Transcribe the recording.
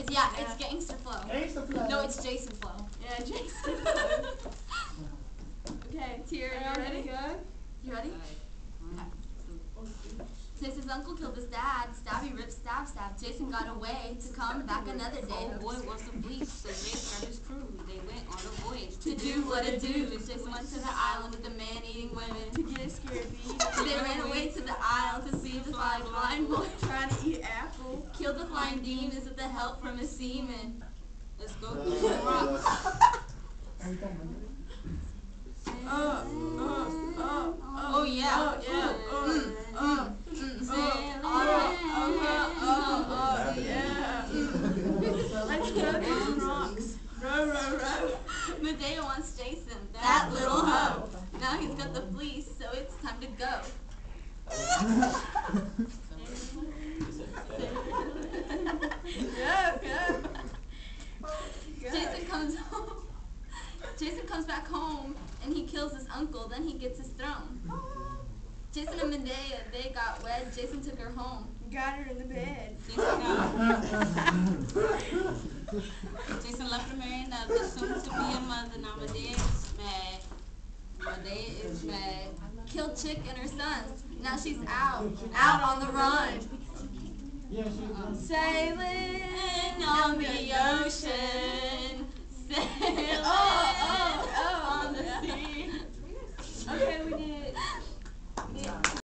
It's, yeah, it's gangster flow. Gangsta flow. No, it's Jason flow. Yeah, Jason. okay, Tier, Are you you ready? ready? You ready? Since his uncle killed his dad, stabby rip stab stab, Jason got away to come back another day. Old boy was to flee, so Jason and his crew, they went on a voyage To do what it do, Jason went to the island with the man-eating women. To get a scared bee. They ran away to the isle to see the fly blind boy. Trying to eat apple. Killed the flying demons with the help from his seamen. Let's go through some rocks. Uh, uh, uh, uh. Oh yeah. Oh, yeah. Sailing. uh, uh, uh, yeah. Let's go through the rocks. Row, row, row. Medea wants Jason, that little hoe. Now he's got the fleece, so it's time to go. Yeah, yeah. Jason comes home. Jason comes back home and he kills his uncle. Then he gets his throne. Jason and Medea, they got wed. Jason took her home. Got her in the bed. Jason got Jason left to marry another, soon to be a mother. Now Medea is mad. Medea is mad. Killed chick and her sons. Now she's out, out on the run. Yeah, she Sailing on the ocean.